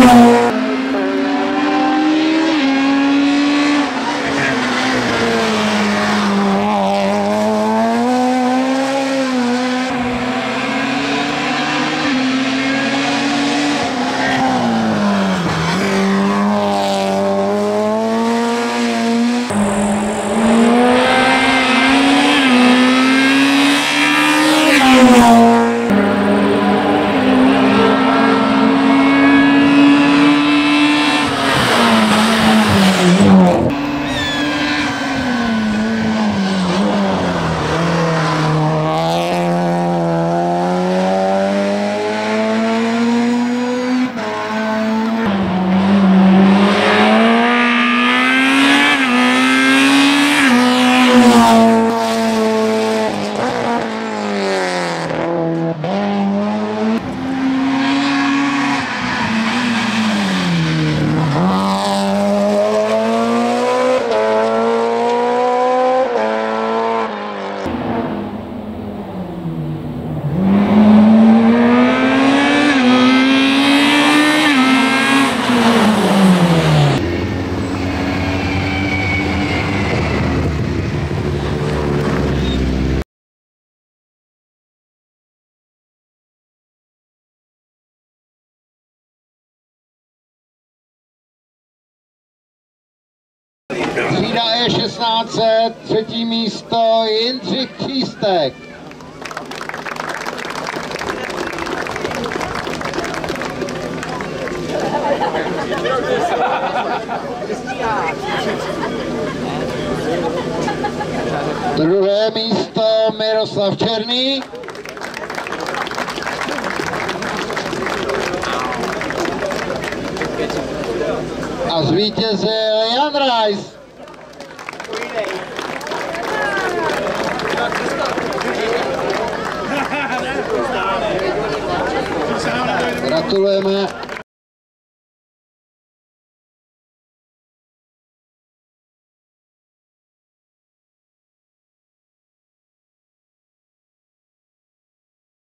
Amen. 1900, třetí místo Jindřich Čístek. Druhé místo Miroslav Černý. A zvítězil Jan Rice. 八郎山